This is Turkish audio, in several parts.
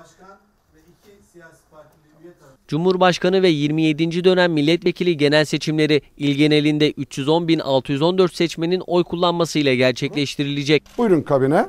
başkan ve iki siyasi partili üye tarafından Cumhurbaşkanı ve 27. dönem milletvekili genel seçimleri il genelinde 310.614 seçmenin oy kullanmasıyla gerçekleştirilecek. Buyurun kabine.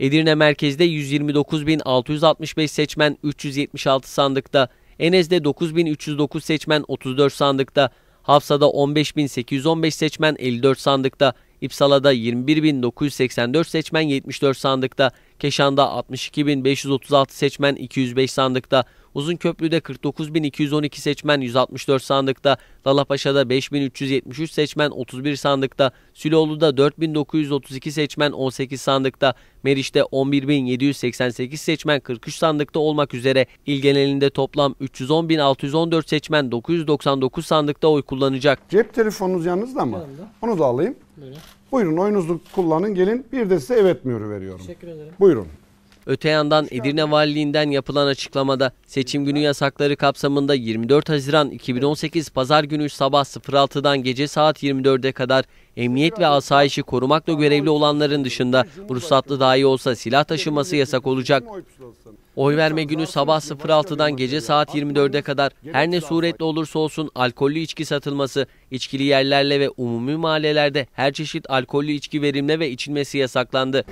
Edirne merkezde 129.665 seçmen 376 sandıkta, Enes'de 9.309 seçmen 34 sandıkta, Hafsa'da 15.815 seçmen 54 sandıkta, İpsala'da 21.984 seçmen 74 sandıkta, Keşan'da 62.536 seçmen 205 sandıkta, Uzunköprü'de 49.212 seçmen 164 sandıkta, Dalapaşa'da 5.373 seçmen 31 sandıkta, Süloğlu'da 4.932 seçmen 18 sandıkta, Meriç'te 11.788 seçmen 43 sandıkta olmak üzere. İl genelinde toplam 310.614 seçmen 999 sandıkta oy kullanacak. Cep telefonunuz yanınızda mı? Onu da alayım. Buyurun oyunuzu kullanın gelin. Bir de size evet mührü veriyorum. Teşekkür ederim. Buyurun. Öte yandan Edirne Valiliğinden yapılan açıklamada seçim günü yasakları kapsamında 24 Haziran 2018 Pazar günü sabah 06'dan gece saat 24'e kadar emniyet ve asayişi korumakla görevli olanların dışında ruhsatlı dahi olsa silah taşıması yasak olacak. Oy verme günü sabah 06'dan gece saat 24'e kadar her ne suretle olursa olsun alkollü içki satılması, içkili yerlerle ve umumi mahallelerde her çeşit alkollü içki verimle ve içilmesi yasaklandı.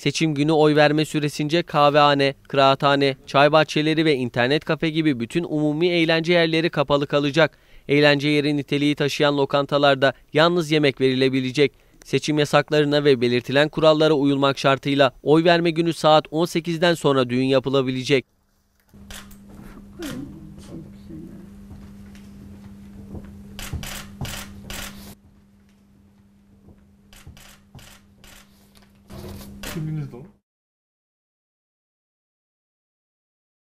Seçim günü oy verme süresince kahvehane, kıraathane, çay bahçeleri ve internet kafe gibi bütün umumi eğlence yerleri kapalı kalacak. Eğlence yeri niteliği taşıyan lokantalarda yalnız yemek verilebilecek. Seçim yasaklarına ve belirtilen kurallara uyulmak şartıyla oy verme günü saat 18'den sonra düğün yapılabilecek. 김민우도